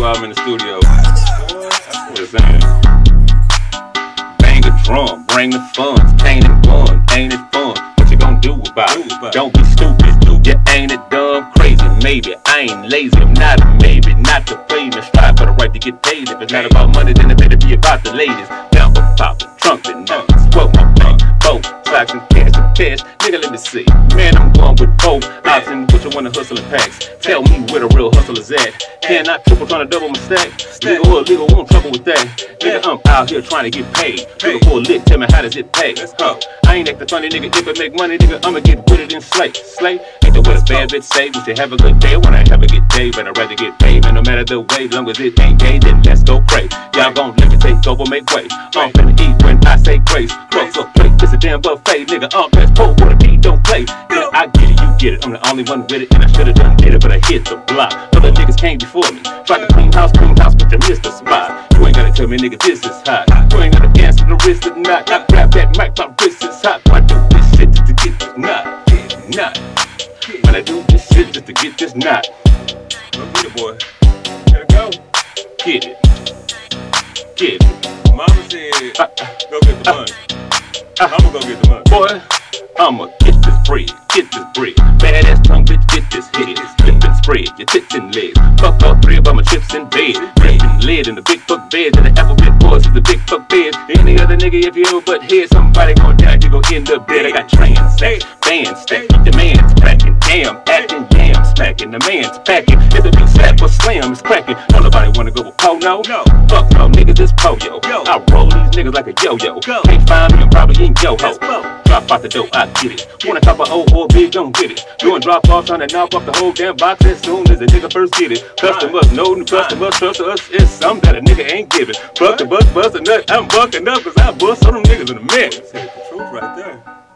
while I'm in the studio. Just saying. Bang a drum, bring the funds, pain and fun, ain't it fun? What you gonna do about it? Don't be stupid, you ain't it dumb, crazy, maybe. I ain't lazy, I'm not a maybe, not to play me. Strive for the right to get paid. If it's not about money, then it better be about the ladies. For poppin', trumpet, nuts, smoke my thing, both, slacks and cash. Nigga, let me see. Man, I'm going with both options. Which you wanna hustle and packs? Tell me where the real hustle is at. Can I triple trying to double my stack? Legal or illegal, won't trouble with that. Nigga, I'm out here trying to get paid. Nigga for a lick, tell me how does it pay? Huh? I ain't acting funny, nigga. If it make money, nigga, I'ma get with it and slay. Slay. Ain't the what a bad bitch say. We should have a good day. When I have a good day, but I'd rather get paid. And no matter the way, long as it ain't gay, then let's go crazy. Y'all gon' let me take over, make way. I'm finna eat when I say grace. Fuck up plate, it's a damn buffet, nigga. I'm best Poe for the beat, don't play. Yeah, I get it, you get it. I'm the only one with it, and I should've done did it, but I hit the block. Other niggas came before me. Tried to clean house, clean house, but you missed the spot. You ain't gotta tell me, nigga, this is hot. You ain't gotta dance to the wrist or not. I grab that mic, my wrist is hot. I do this shit just to get this knot. Knot. When I do this shit just to get this knot. Get it, boy. Gotta go. Get it. Get it. Mama said, uh, uh. go get the uh, money. I'ma go get the money. Boy, I'ma get this bread, get this bread. Badass tongue, bitch, get this head. Flip and spread your tits and legs. Fuck all three of my chips in bed. Dripping lead in the big fuck bed. And the alphabet boys is the big fuck bed. Any other nigga, if you ever but hear somebody gon' die, you gon' end up dead. I got trans stacks, band stack, the man's packing. Damn, acting, damn, smacking. The man's packing. If the big slap or slam is cracking. Don't nobody wanna go with Poe, no? No. Fuck no, niggas, this Poe, yo. I roll these niggas like a yo-yo. Go. Can't find me, I'm probably in yo-ho. Drop out the dough, I get it. Wanna talk about old or big, don't get it. Doing drop off, trying to knock off the whole damn box as soon as a nigga first get it. Customers know the customers trust us. It's something that a nigga ain't giving. Fuck the bus, bust a nut. I'm bucking up cause I bust on them niggas in a minute. The truth right there.